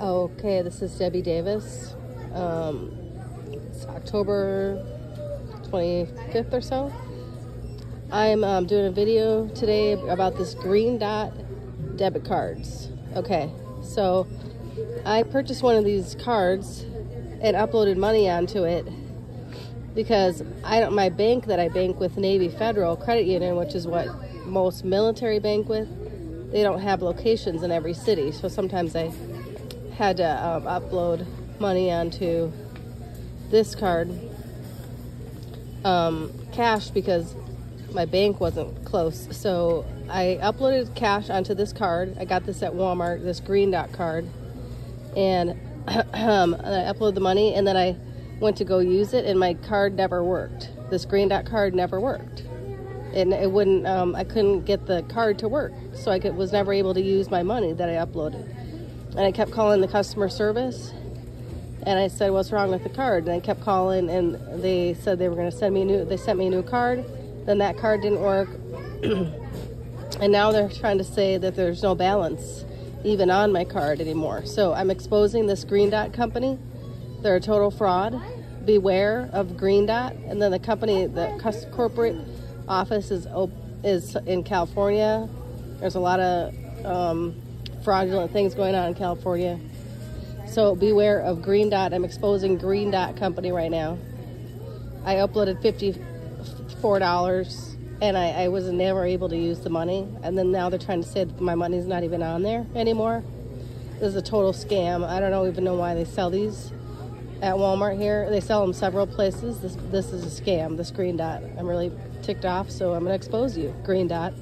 Okay, this is Debbie Davis. Um, it's October 25th or so. I'm um, doing a video today about this green dot debit cards. Okay, so I purchased one of these cards and uploaded money onto it because I don't my bank that I bank with Navy Federal Credit Union, which is what most military bank with, they don't have locations in every city. So sometimes I had to um, upload money onto this card um, cash because my bank wasn't close. So I uploaded cash onto this card. I got this at Walmart, this green dot card, and um, I uploaded the money, and then I went to go use it, and my card never worked. This green dot card never worked, and it wouldn't. Um, I couldn't get the card to work, so I could, was never able to use my money that I uploaded. And I kept calling the customer service, and I said, "What's wrong with the card?" And I kept calling, and they said they were going to send me a new. They sent me a new card. Then that card didn't work, and now they're trying to say that there's no balance even on my card anymore. So I'm exposing this Green Dot company. They're a total fraud. Beware of Green Dot. And then the company, the corporate office is is in California. There's a lot of um, fraudulent things going on in California. So beware of Green Dot. I'm exposing Green Dot company right now. I uploaded fifty-four dollars and I, I was never able to use the money. And then now they're trying to say that my money's not even on there anymore. This is a total scam. I don't know even know why they sell these at Walmart here. They sell them several places. This this is a scam. This Green Dot. I'm really ticked off, so I'm gonna expose you, Green Dot.